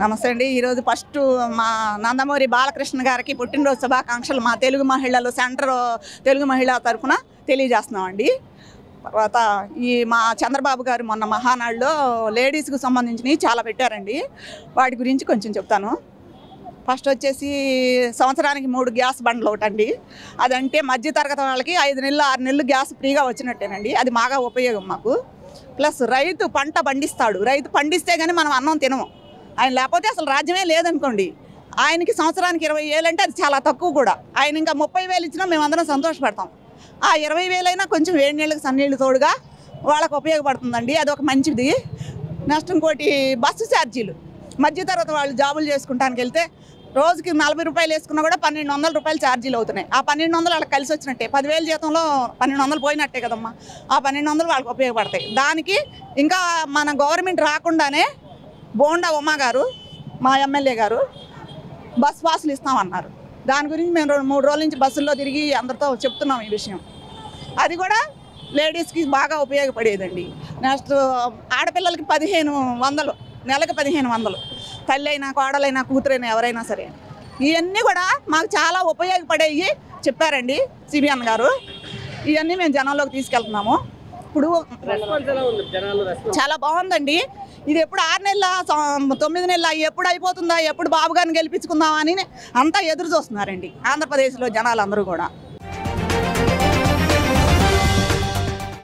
నమస్తే అండి. ఈరోజు ఫస్ట్ మా నందమూరి బాలకృష్ణ గారికి పుట్టినరోజు శుభాకాంక్షలు. మా తెలుగు మహిళలు సెంటర్ తెలుగు మహిళ తరఫున తెలియజేస్తున్నామండి. తర్వాత ఈ మా చంద్రబాబు గారు మొన్న మహానాడులో లేడీస్కి సంబంధించినవి చాలా పెట్టారండి. వాటి గురించి కొంచెం చెప్తాను. ఫస్ట్ వచ్చేసి సంవత్సరానికి మూడు గ్యాస్ బండ్లు ఒకటండి. అదంటే మధ్య తరగతి వాళ్ళకి ఐదు నెలలు ఆరు నెలలు గ్యాస్ ఫ్రీగా వచ్చినట్టేనండి. అది బాగా ఉపయోగం మాకు. ప్లస్ రైతు పంట పండిస్తాడు. రైతు పండిస్తే కానీ మనం అన్నం తినము. ఆయన లేకపోతే అసలు రాజ్యమే లేదనుకోండి. ఆయనకి సంవత్సరానికి ఇరవై వేలు అంటే అది చాలా తక్కువ కూడా. ఆయన ఇంకా ముప్పై వేలు ఇచ్చినా మేమందరం సంతోషపడతాం. ఆ ఇరవై వేలైనా కొంచెం వేడి నీళ్ళకి సన్నీళ్ళు తోడుగా వాళ్ళకు ఉపయోగపడుతుందండి. అది ఒక మంచిది. నెక్స్ట్ ఇంకోటి బస్సు ఛార్జీలు. మధ్యతరగతి వాళ్ళు జాబులు చేసుకుంటానికి వెళ్తే రోజుకి నలభై రూపాయలు వేసుకున్నా కూడా పన్నెండు వందల రూపాయలు ఛార్జీలు అవుతున్నాయి. ఆ పన్నెండు వందలు వాళ్ళకి కలిసి వచ్చినట్టే. పదివేల జీతంలో పన్నెండు వందలు పోయినట్టే కదమ్మా. ఆ పన్నెండు వందలు వాళ్ళకి ఉపయోగపడతాయి. దానికి ఇంకా మన గవర్నమెంట్ రాకుండానే బోండా ఉమా గారు మా ఎమ్మెల్యే గారు బస్ పాసులు ఇస్తామన్నారు. దాని గురించి మేము రెండు మూడు రోజుల నుంచి బస్సుల్లో తిరిగి అందరితో చెప్తున్నాం ఈ విషయం. అది కూడా లేడీస్కి బాగా ఉపయోగపడేదండి. నెక్స్ట్ ఆడపిల్లలకి పదిహేను వందలు నెలకు పదిహేను వందలు. తల్లి అయినా కోడలైనా కూతురైనా ఎవరైనా సరే. ఇవన్నీ కూడా మాకు చాలా ఉపయోగపడేవి చెప్పారండి సిబిఎన్ గారు. ఇవన్నీ మేము జనంలోకి తీసుకెళ్తున్నాము. ఇప్పుడు చాలా బాగుందండి. ఇది ఎప్పుడు ఆరు నెలల తొమ్మిది నెలల ఎప్పుడు అయిపోతుందా ఎప్పుడు బాబు గారిని గెలిపించుకుందామా అని అంతా ఎదురు చూస్తున్నారండి ఆంధ్రప్రదేశ్లో జనాలందరూ కూడా.